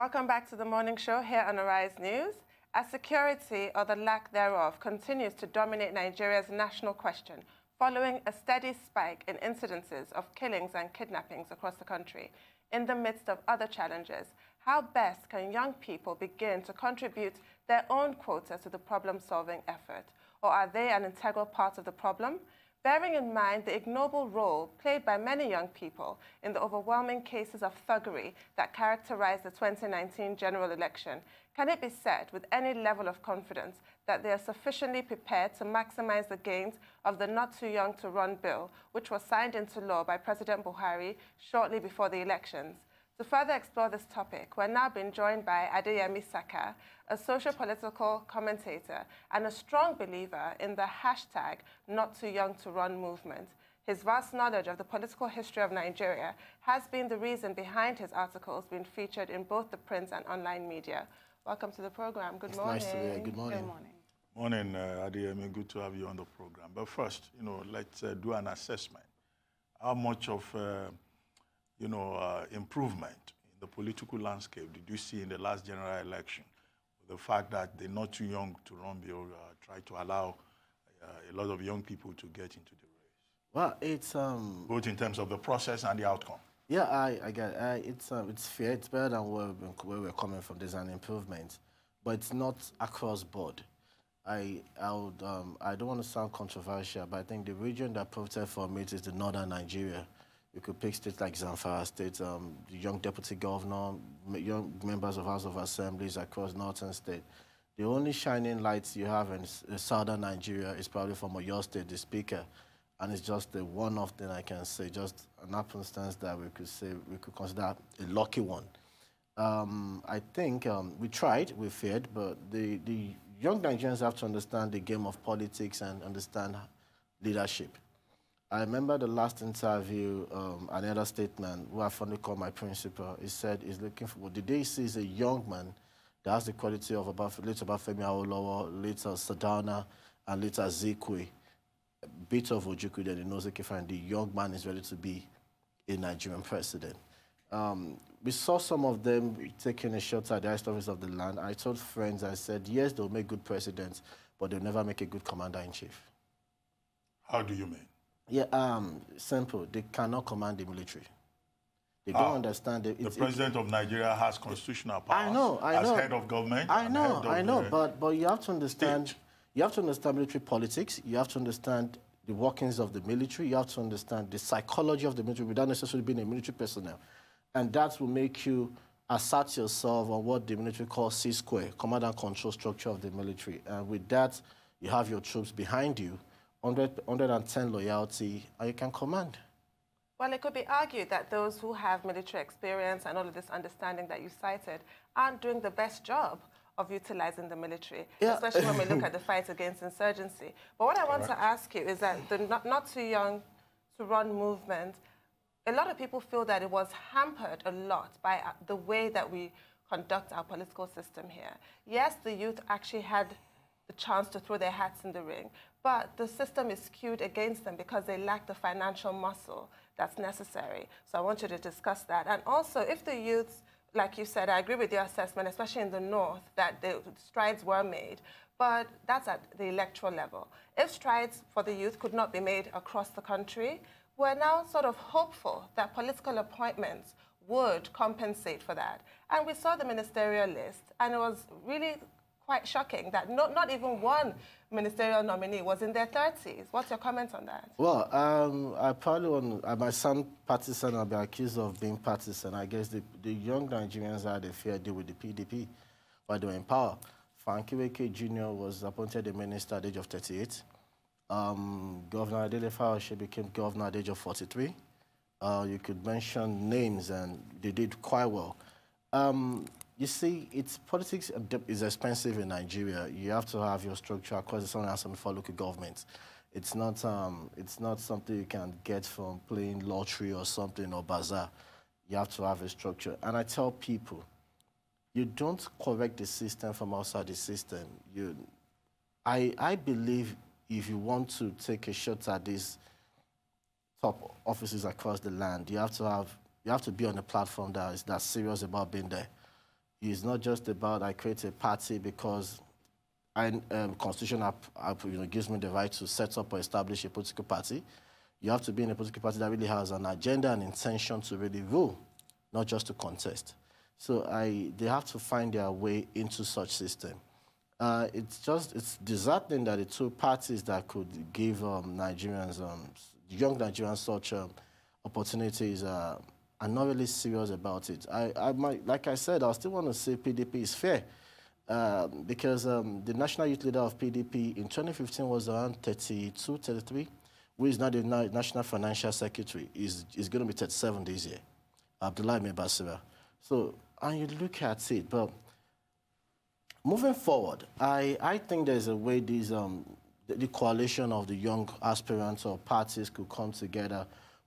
Welcome back to the morning show here on Arise News. As security, or the lack thereof, continues to dominate Nigeria's national question, following a steady spike in incidences of killings and kidnappings across the country, in the midst of other challenges, how best can young people begin to contribute their own quota to the problem-solving effort? Or are they an integral part of the problem? Bearing in mind the ignoble role played by many young people in the overwhelming cases of thuggery that characterized the 2019 general election, can it be said with any level of confidence that they are sufficiently prepared to maximize the gains of the Not Too Young to Run bill, which was signed into law by President Buhari shortly before the elections? To further explore this topic, we're now being joined by Adeyemi Saka, a social-political commentator and a strong believer in the hashtag Not Too Young to Run movement. His vast knowledge of the political history of Nigeria has been the reason behind his articles being featured in both the print and online media. Welcome to the program. Good it's morning. Nice to be here. Good morning. Good morning. Morning, uh, Adeyemi. Good to have you on the program. But first, you know, let's uh, do an assessment. How much of uh, you know, uh, improvement in the political landscape did you see in the last general election? The fact that they're not too young to run bill uh, try to allow uh, a lot of young people to get into the race. Well, it's um, both in terms of the process and the outcome. Yeah, I, I get it. it's um, it's fair. It's better than where, where we're coming from. There's an improvement, but it's not across board. I I would um, I don't want to sound controversial, but I think the region that profited from it is the northern Nigeria. You could pick states like Zamfara State, um, the young deputy governor, young members of House of Assemblies across northern state. The only shining lights you have in, in southern Nigeria is probably from Oyo State, the speaker. And it's just the one-off thing I can say, just an happenstance that we could say, we could consider a lucky one. Um, I think um, we tried, we failed, but the, the young Nigerians have to understand the game of politics and understand leadership. I remember the last interview, um, another statement, who I finally called my principal. He said he's looking for, the day he sees a young man that has the quality of about, later Femi Awolowo, later Sardauna, and later Zikwe, a bit of Ojukwu then he knows find. The young man is ready to be a Nigerian president. Um, we saw some of them taking a shot at the highest office of the land. I told friends, I said, yes, they'll make good presidents, but they'll never make a good commander-in-chief. How do you mean? Yeah, um, simple. They cannot command the military. They don't ah, understand it. The president of Nigeria has constitutional powers. I know, I know. As head of government. I know, I know. But but you have to understand. State. You have to understand military politics. You have to understand the workings of the military. You have to understand the psychology of the military without necessarily being a military personnel, and that will make you assert yourself on what the military calls C square, command and control structure of the military. And with that, you have your troops behind you 100, 110 loyalty, and you can command. Well, it could be argued that those who have military experience and all of this understanding that you cited aren't doing the best job of utilizing the military, yeah. especially when we look at the fight against insurgency. But what I want Correct. to ask you is that the not, not too young to run movement, a lot of people feel that it was hampered a lot by uh, the way that we conduct our political system here. Yes, the youth actually had the chance to throw their hats in the ring, but the system is skewed against them because they lack the financial muscle that's necessary. So I want you to discuss that. And also, if the youths, like you said, I agree with your assessment, especially in the north, that the strides were made, but that's at the electoral level. If strides for the youth could not be made across the country, we're now sort of hopeful that political appointments would compensate for that. And we saw the ministerial list, and it was really quite shocking that not, not even one ministerial nominee was in their 30s. What's your comment on that? Well, um, I probably want, I might sound partisan or be accused of being partisan. I guess the, the young Nigerians had a fair deal with the PDP while they were in power. Frank Nweke Jr. was appointed the minister at the age of 38. Um, governor Ayodele Fayose became governor at the age of 43. Uh, you could mention names, and they did quite well. Um, you see, it's politics is expensive in Nigeria. You have to have your structure across the Southern Assembly for local. It's not, um, it's not something you can get from playing lottery or something or bazaar. You have to have a structure. And I tell people, you don't correct the system from outside the system. You, I, I believe if you want to take a shot at these top offices across the land, you have to have you have to be on a platform that is that serious about being there. It's not just about I create a party because I, um, constitution up, you know, gives me the right to set up or establish a political party. You have to be in a political party that really has an agenda and intention to really rule, not just to contest. So I, they have to find their way into such system. Uh, it's just it's disheartening that the two parties that could give um, Nigerians, um, young Nigerians, such um, opportunities uh, are not really serious about it. I, I might, like I said, I still want to say PDP is fair. Uh, because um, the national youth leader of PDP in 2015 was around 32, 33, who is now the national financial secretary, is, is going to be 37 this year, Abdullah Maibasira. So, and you look at it, but moving forward, I, I think there's a way these, um, the, the coalition of the young aspirants or parties could come together,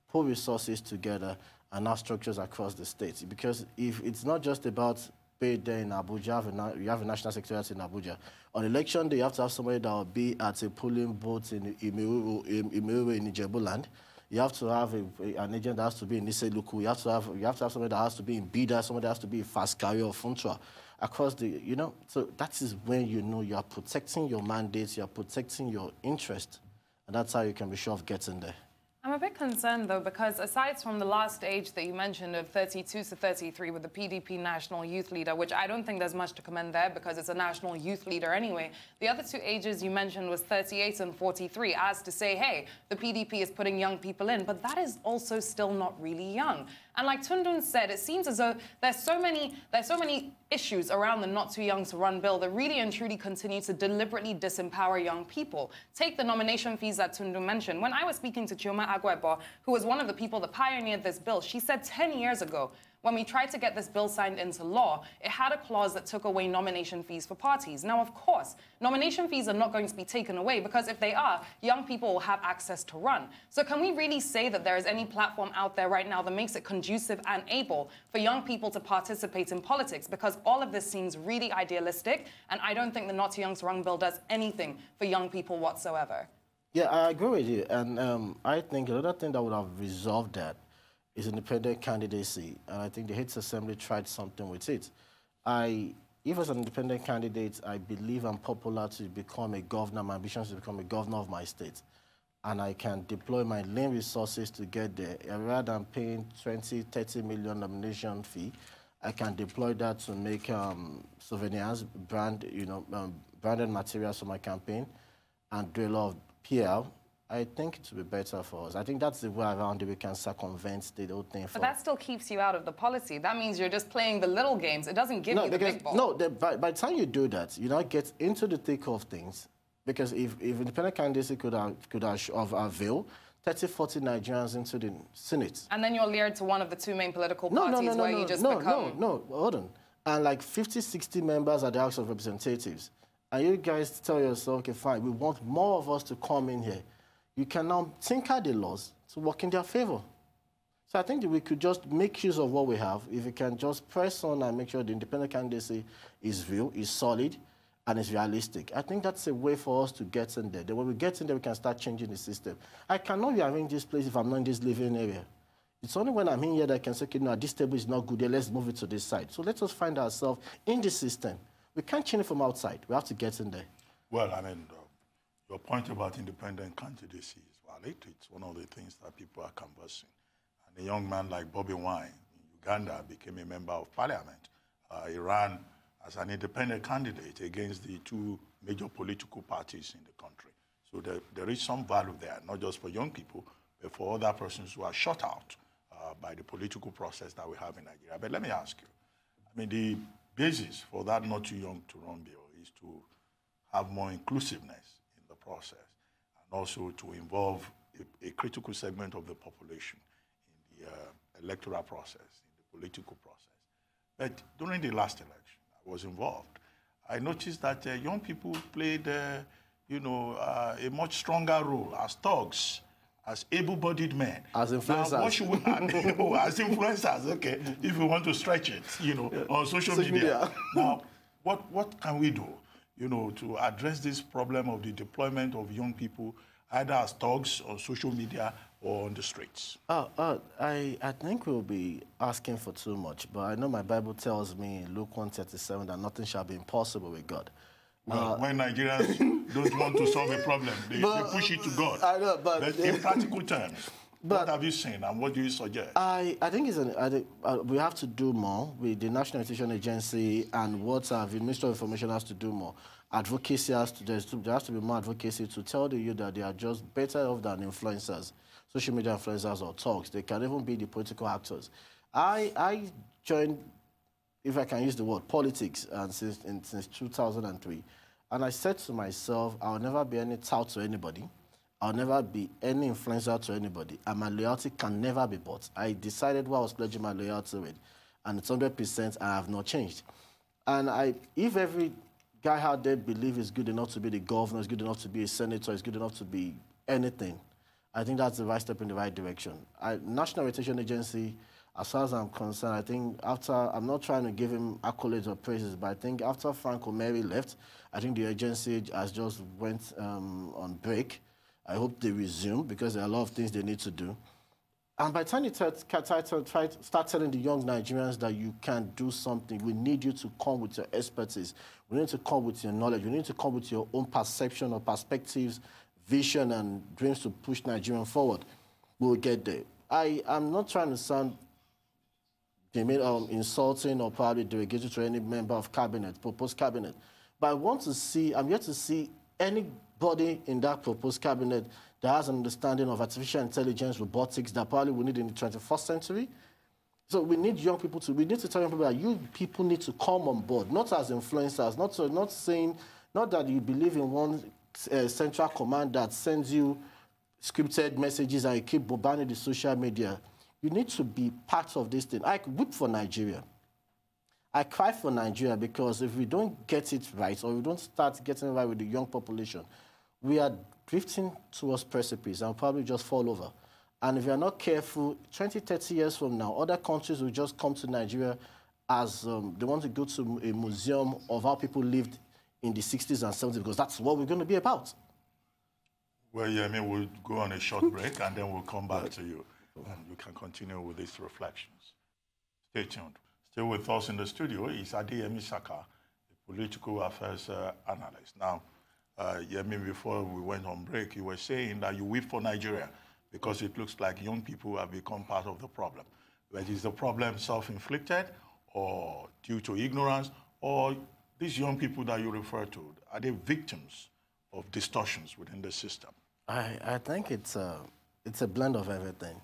pull resources together, and have structures across the states. Because if it's not just about paid there in Abuja, you have, a, national secretariat in Abuja. On election day, you have to have somebody that will be at a polling booth in Imewe in, in Ijebu land. You have to have a, an agent that has to be in Niseluku. You have to have you have to have somebody that has to be in Bida, somebody that has to be in Faskari or Funtua. Across the, you know, so that is when you know you are protecting your mandates, you are protecting your interest, and that's how you can be sure of getting there. I'm a bit concerned, though, because aside from the last age that you mentioned of 32 to 33 with the PDP national youth leader, which I don't think there's much to commend there because it's a national youth leader anyway, the other two ages you mentioned was 38 and 43, as to say, hey, the PDP is putting young people in, but that is also still not really young. And like Tundun said, it seems as though there's so many there's so many issues around the not too young to run bill that really and truly continue to deliberately disempower young people. Take the nomination fees that Tundun mentioned. When I was speaking to Chioma Agwuegbo, who was one of the people that pioneered this bill, she said 10 years ago when we tried to get this bill signed into law, it had a clause that took away nomination fees for parties. Now, of course, nomination fees are not going to be taken away because if they are, young people will have access to run. So can we really say that there is any platform out there right now that makes it conducive and able for young people to participate in politics? Because all of this seems really idealistic, and I don't think the Not Too Young Run bill does anything for young people whatsoever. Yeah, I agree with you. And um, I think another thing that would have resolved that is independent candidacy, and I think the Hits Assembly tried something with it. I, if as an independent candidate, I believe I'm popular to become a governor, my ambition is to become a governor of my state, and I can deploy my lean resources to get there, rather than paying 20, 30 million nomination fee, I can deploy that to make um, souvenirs, brand, you know, um, branded materials for my campaign, and do a lot of PR I think it would be better for us. I think that's the way around we can circumvent the whole thing. But that still keeps you out of the policy. That means you're just playing the little games. It doesn't give no, you the big ball. No, the, by, by the time you do that, you now get into the thick of things. Because if, if independent candidacy could have, could have, have avail, 30, 40 Nigerians into the Senate. And then you're lured to one of the two main political no, parties no, no, where you just no, become... No, no, hold on. And like 50, 60 members at the House of Representatives. And you guys tell yourself, okay, fine, we want more of us to come in here you can now tinker the laws to work in their favor. So I think that we could just make use of what we have. If we can just press on and make sure the independent candidacy is real, is solid, and is realistic. I think that's a way for us to get in there. Then when we get in there, we can start changing the system. I cannot be rearrange this place if I'm not in this living area. It's only when I'm in here that I can say, okay, no, this table is not good, let's move it to this side. So let us find ourselves in the system. We can't change it from outside. We have to get in there. Well, I mean, your point about independent candidacy is valid. It's one of the things that people are conversing. And a young man like Bobby Wine in Uganda became a member of parliament. Uh, he ran as an independent candidate against the two major political parties in the country. So there, there is some value there, not just for young people, but for other persons who are shut out uh, by the political process that we have in Nigeria. But let me ask you, I mean, the basis for that not too young to run bill is to have more inclusiveness process and also to involve a, a critical segment of the population in the uh, electoral process, in the political process. But during the last election, I was involved. I noticed that uh, young people played, uh, you know, uh, a much stronger role as thugs, as able-bodied men. As influencers. Now, what should we, oh, as influencers, okay, if we want to stretch it, you know, yeah. on social, social media. media. now, what, what can we do? You know, to address this problem of the deployment of young people either as thugs on social media or on the streets? Uh, uh, I, I think we'll be asking for too much, but I know my Bible tells me in Luke 137 that nothing shall be impossible with God. Well, uh, when Nigerians don't want to solve a problem, they, but, they push it to God. I know, but, but in practical terms, but what have you seen and what do you suggest? I, I think, it's an, I think uh, we have to do more with the National Nutrition Agency and what uh, the Ministry of Information has to do more. Advocacy has to, to, there has to be more advocacy to tell the youth that they are just better off than influencers, social media influencers or talks. They can even be the political actors. I, I joined, if I can use the word, politics and since, in, since 2003. And I said to myself, I'll never be any tout to anybody. I'll never be any influencer to anybody, and my loyalty can never be bought. I decided what I was pledging my loyalty with, and it's 100%, I have not changed. And I, if every guy out there believe is good enough to be the governor, is good enough to be a senator, is good enough to be anything, I think that's the right step in the right direction. I, National Orientation Agency, as far as I'm concerned, I think after, I'm not trying to give him accolades or praises, but I think after Frank Omeri left, I think the agency has just went um, on break. I hope they resume because there are a lot of things they need to do. And by the time you start telling the young Nigerians that you can do something, we need you to come with your expertise. We need to come with your knowledge. We need to come with your own perception or perspectives, vision, and dreams to push Nigeria forward. We'll get there. I am not trying to sound I um, insulting or probably derogatory to any member of cabinet, proposed cabinet. But I want to see, I'm yet to see anybody in that proposed cabinet that has an understanding of artificial intelligence, robotics that probably we need in the 21st century. So we need young people to, we need to tell young people that you people need to come on board, not as influencers, not, to, not saying, not that you believe in one uh, central command that sends you scripted messages and you keep bombarding the social media. You need to be part of this thing. I whip for Nigeria. I cry for Nigeria because if we don't get it right or we don't start getting right with the young population, we are drifting towards precipice and probably just fall over. And if we are not careful, 20, 30 years from now, other countries will just come to Nigeria as um, they want to go to a museum of how people lived in the 60s and 70s because that's what we're going to be about. Well, yeah, I mean, we'll go on a short break and then we'll come back to you and you can continue with these reflections. Stay tuned. Still with us in the studio is Adeyemi Saka, a political affairs uh, analyst. Now, uh, Yemi, before we went on break, you were saying that you weep for Nigeria because it looks like young people have become part of the problem. But is the problem self-inflicted or due to ignorance or these young people that you refer to, are they victims of distortions within the system? I, I think it's a, it's a blend of everything.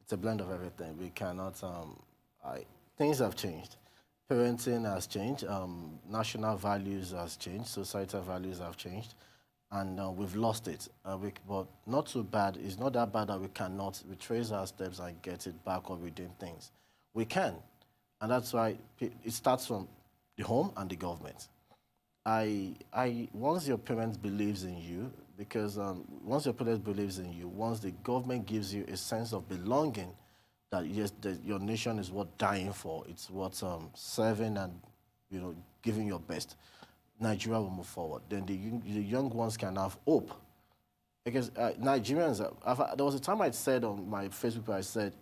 It's a blend of everything. We cannot, um, I, things have changed. Parenting has changed, um, national values has changed, societal values have changed, and uh, we've lost it. Uh, we, but not too bad. It's not that bad that we cannot retrace our steps and get it back or redeem things. We can, and that's why it starts from the home and the government. I, I, once your parents believes in you, because um, once your parents believes in you, once the government gives you a sense of belonging, that yes, that your nation is worth dying for. It's worth um, serving and you know giving your best. Nigeria will move forward. Then the, the young ones can have hope. Because uh, Nigerians, uh, there was a time I said on my Facebook, I said,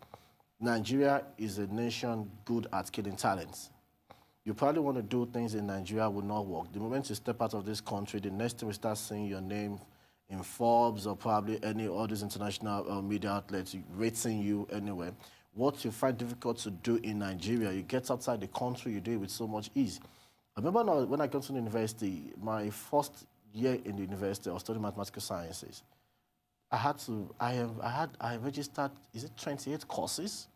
Nigeria is a nation good at killing talents. You probably want to do things in Nigeria will not work. The moment you step out of this country, the next time we start seeing your name in Forbes or probably any other international uh, media outlets rating you anyway, what you find difficult to do in Nigeria, you get outside the country, you do it with so much ease. I remember when I got to the university, my first year in the university, I was studying mathematical sciences. I had to, I, have, I had, I registered, is it 28 courses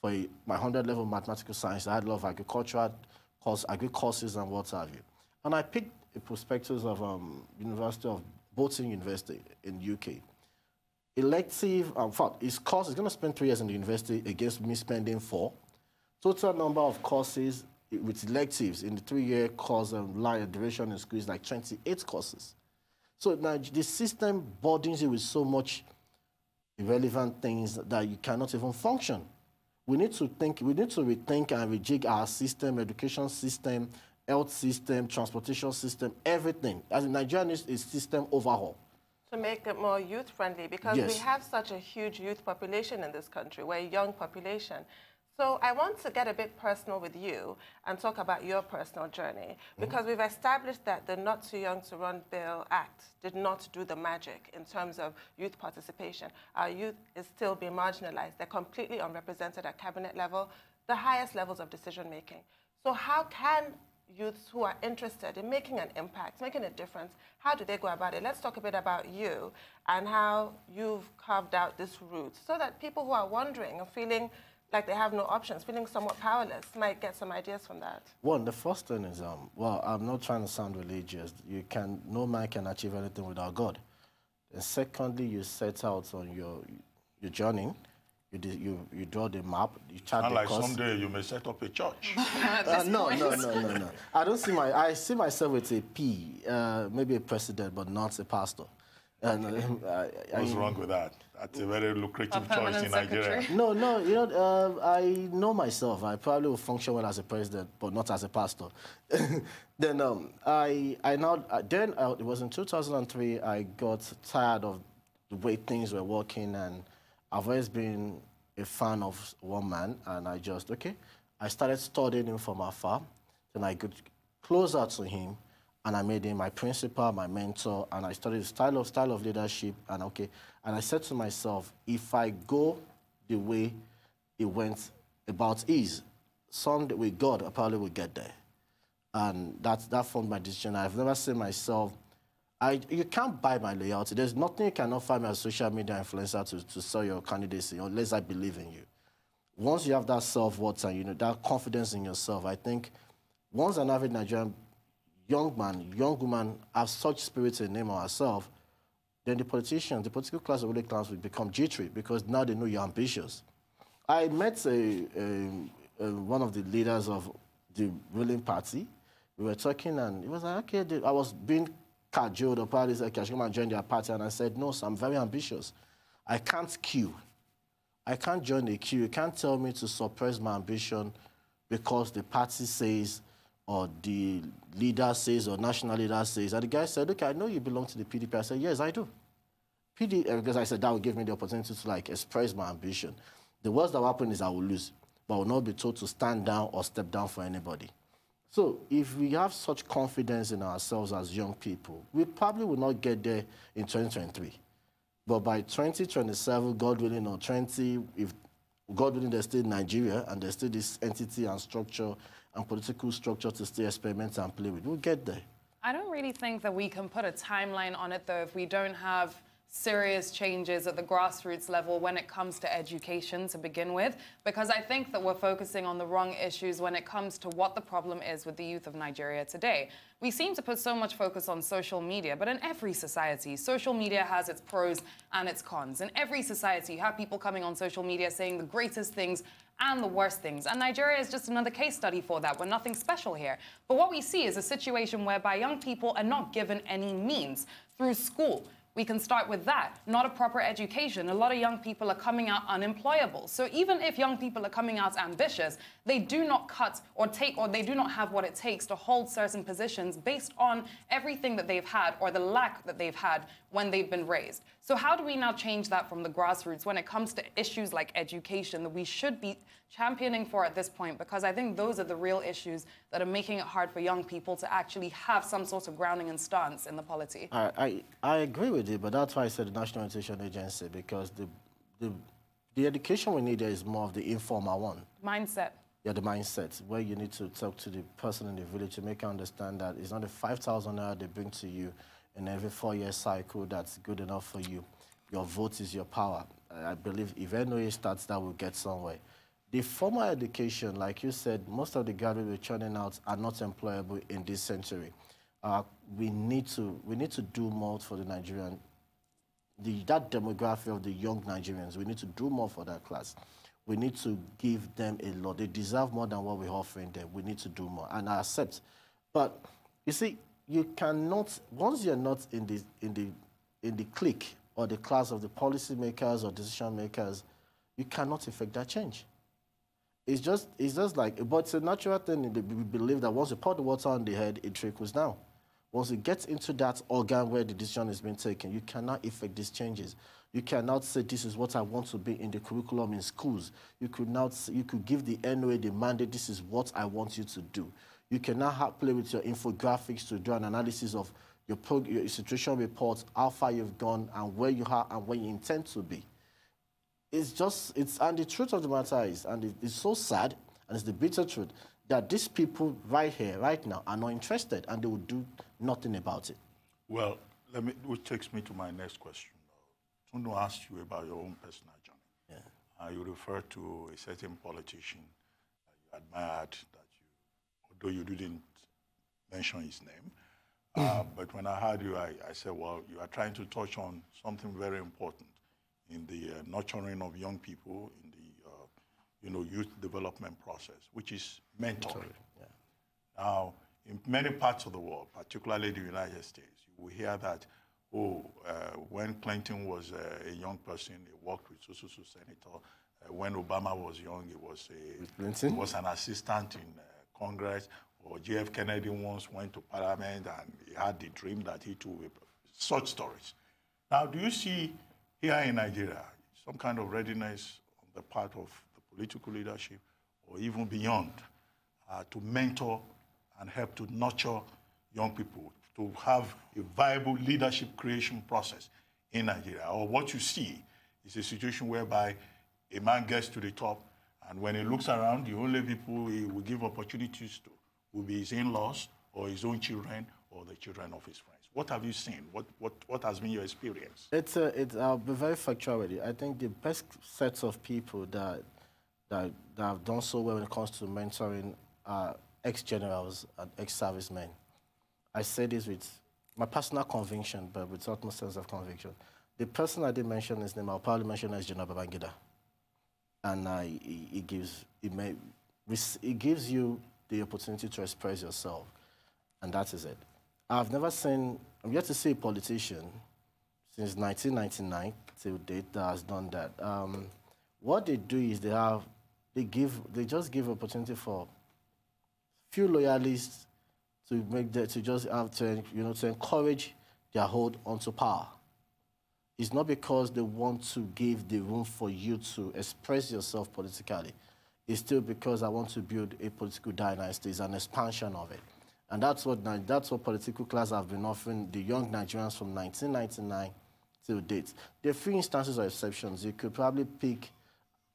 for a, my 100 level mathematical science. I had a lot of agricultural course, agri courses and what have you. And I picked a prospectus of um, University of Bolton University in UK elective, um, fact, his course is going to spend three years in the university against me spending four. Total number of courses with electives in the three-year course and line duration in school like 28 courses. So now the system burdens you with so much irrelevant things that you cannot even function. We need to think, we need to rethink and rejig our system, education system, health system, transportation system, everything. As in Nigeria needs a system overhaul. To make it more youth friendly because Yes. we have such a huge youth population in this country. We're a young population. So I want to get a bit personal with you and talk about your personal journey mm-hmm. because we've established that the Not Too Young to Run Bill Act did not do the magic in terms of youth participation. Our youth is still being marginalized. They're completely unrepresented at cabinet level, the highest levels of decision making. So how can youths who are interested in making an impact, making a difference, how do they go about it? Let's talk a bit about you and how you've carved out this route so that people who are wondering or feeling like they have no options, feeling somewhat powerless, might get some ideas from that. One, the first thing is, um, well, I'm not trying to sound religious. You can, no man can achieve anything without God. And secondly, you set out on your your journey. You you you draw the map. You chart And the like course. someday you may set up a church. Uh, no, no, no, no, no. I don't see my. I see myself with a P, uh, maybe a president, but not a pastor. And um, I, I, What's wrong with that? That's a very lucrative A choice in Nigeria. secretary. No, no, you know, uh, I know myself. I probably will function well as a president, but not as a pastor. then um, I, I now, uh, then uh, it was in 2003, I got tired of the way things were working, and I've always been a fan of one man, and I just, okay, I started studying him from afar, then I got closer to him, and I made him my principal, my mentor, and I studied the style of style of leadership, and okay, and I said to myself, if I go the way it went about ease, someday with God, I probably will get there, and that that formed my decision. I've never seen myself. I, you can't buy my loyalty. There's nothing you can offer me as social media influencer to, to sell your candidacy unless I believe in you once you have that self-worth and you know that confidence in yourself, I think once an average Nigerian young man, young woman have such spirit in him or herself, then the politicians, the political class of ruling class will become jittery because now they know you're ambitious. I met a, a, a, one of the leaders of the ruling party. We were talking, and he was like, okay, I was being cajoled or probably said, and join their party. And I said, no, sir, I'm very ambitious. I can't queue. I can't join the queue. You can't tell me to suppress my ambition because the party says or the leader says or national leader says. And the guy said, okay, I know you belong to the PDP. I said, yes, I do. PD, uh, because I said that would give me the opportunity to like express my ambition. The worst that will happen is I will lose, but I will not be told to stand down or step down for anybody. So if we have such confidence in ourselves as young people, we probably will not get there in 2023. But by 2027, God willing, or 20, if God willing, there's still Nigeria and there's still this entity and structure and political structure to still experiment and play with, we'll get there. I don't really think that we can put a timeline on it, though, if we don't have serious changes at the grassroots level when it comes to education to begin with, because I think that we're focusing on the wrong issues when it comes to what the problem is with the youth of Nigeria today. We seem to put so much focus on social media, but in every society, social media has its pros and its cons. In every society, you have people coming on social media saying the greatest things and the worst things. And Nigeria is just another case study for that. We're nothing special here. But what we see is a situation whereby young people are not given any means through school. We can start with that. Not a proper education. A lot of young people are coming out unemployable. So even if young people are coming out ambitious, they do not cut or take or they do not have what it takes to hold certain positions based on everything that they've had or the lack that they've had when they've been raised. So how do we now change that from the grassroots when it comes to issues like education that we should be championing for at this point? Because I think those are the real issues that are making it hard for young people to actually have some sort of grounding and stance in the polity. I, I, I agree with you, but that's why I said the National Education Agency, because the, the, the education we need there is more of the informal one. Mindset. Yeah, the mindset, where you need to talk to the person in the village to make her understand that it's not the 5,000 naira they bring to you in every four-year cycle that's good enough for you. Your vote is your power. I believe if NOA starts, that will get somewhere. The formal education, like you said, most of the graduates we're churning out are not employable in this century. Uh, we, need to, we need to do more for the Nigerian the, that demographic of the young Nigerians, we need to do more for that class. We need to give them a lot. They deserve more than what we're offering them. We need to do more. And I accept. But you see, you cannot, once you're not in the, in the, in the clique or the class of the policymakers or decision makers, you cannot effect that change. It's just, it's just like, but it's a natural thing. We believe that once you pour the water on the head, it trickles down. Once you get into that organ where the decision is being taken, you cannot effect these changes. You cannot say this is what I want to be in the curriculum in schools. You could not you could give the NOA the mandate, this is what I want you to do. You cannot have, play with your infographics to do an analysis of your, your situation reports, how far you've gone and where you are and where you intend to be. It's just, it's, and the truth of the matter is, and it, it's so sad, and it's the bitter truth, that these people right here, right now, are not interested and they will do nothing about it. Well, let me, which takes me to my next question. I want to ask you about your own personal journey. Yeah. Uh, you refer to a certain politician that you admired, that you, although you didn't mention his name, uh, but when I heard you, I, I, said, well, you are trying to touch on something very important in the uh, nurturing of young people, in the uh, you know, youth development process, which is mentoring. Yeah. Now, in many parts of the world, particularly the United States, you will hear that, oh, uh, when Clinton was uh, a young person, he worked with Sususu Senator. Uh, when Obama was young, he was, a, was an assistant in Congress or JF Kennedy once went to parliament and he had the dream that he too will, such stories. Now, do you see here in Nigeria some kind of readiness on the part of the political leadership or even beyond uh, to mentor and help to nurture young people to have a viable leadership creation process in Nigeria? Or what you see is a situation whereby a man gets to the top and when he looks around, the only people he will give opportunities to will be his in-laws or his own children or the children of his friends. What have you seen? What, what, what has been your experience? It's, a, it's I'll be very factual with you. I think the best sets of people that, that, that have done so well when it comes to mentoring are ex-generals and ex-servicemen. I say this with my personal conviction, but with utmost sense of conviction. The person I did mention his name, I'll probably mention as General Babangida. And uh, he, he, gives, he, may, he gives you the opportunity to express yourself. And that is it. I've never seen, I'm yet to see a politician since 1999 till date that has done that. Um, what they do is they have, they give, they just give opportunity for few loyalists to make that, to just have to, you know, to encourage their hold onto power. It's not because they want to give the room for you to express yourself politically It's still because I want to build a political dynasty. It's an expansion of it. And that's what, that's what political class have been offering the young Nigerians from 1999 till date. There are few instances or exceptions. You could probably pick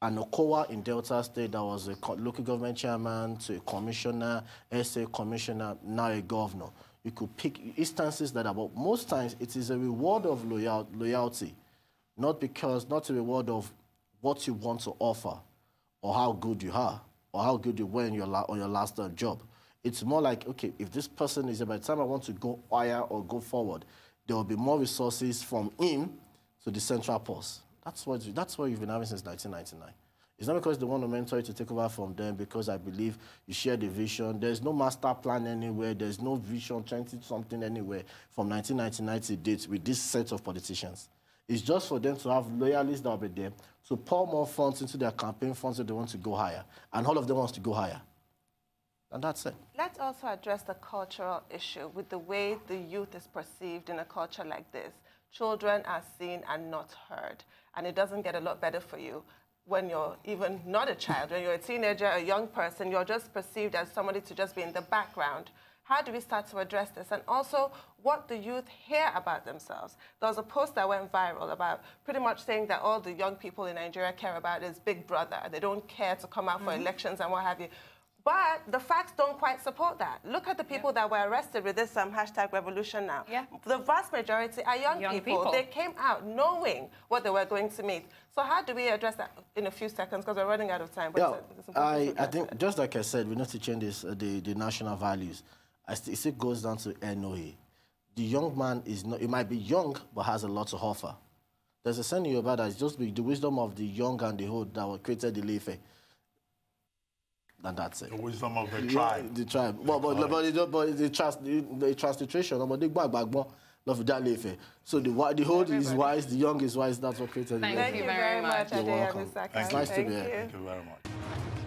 an Okowa in Delta State that was a local government chairman to a commissioner, SA commissioner, now a governor. You could pick instances that are, but most times it is a reward of loyal, loyalty, not because, not a reward of what you want to offer, or how good you are or how good you were in your on your last uh, job. It's more like, okay, if this person is, by the time I want to go higher or go forward, there will be more resources from him to the central post. That's what, that's what you've been having since 1999. It's not because they want to mentor you to take over from them because I believe you share the vision. There's no master plan anywhere. There's no vision 20 something anywhere from 1999 to date with this set of politicians. It's just for them to have loyalists that will be there to pour more funds into their campaign funds if they want to go higher. And all of them wants to go higher. And that's it. Let's also address the cultural issue with the way the youth is perceived in a culture like this. Children are seen and not heard. And it doesn't get a lot better for you when you're even not a child. When you're a teenager, a young person, you're just perceived as somebody to just be in the background. How do we start to address this? And also, what do youth hear about themselves. There was a post that went viral about pretty much saying that all the young people in Nigeria care about is Big Brother. They don't care to come out mm -hmm. for mm-hmm. elections and what have you. But the facts don't quite support that. Look at the people yeah. that were arrested with this um, hashtag revolution now. Yeah. The vast majority are young, young people. people. They came out knowing what they were going to meet. So how do we address that in a few seconds? Because we're running out of time. yeah, it's, it's I, I think, just like I said, we need to change this, uh, the, the national values it still goes down to NOA. The young man is not, it might be young, but has a lot to offer. There's a saying about that it's just the wisdom of the young and the old that created the Lefe. And that's it. The wisdom of the tribe. Yeah, the tribe. But, but, but, but, but the, trans, the, the transliteration, but the back, back, love that Lefe. So the, the old is wise, the young is wise. That's what created Thank the Thank you very much. You're welcome. It's nice Thank to be here. Thank you very much.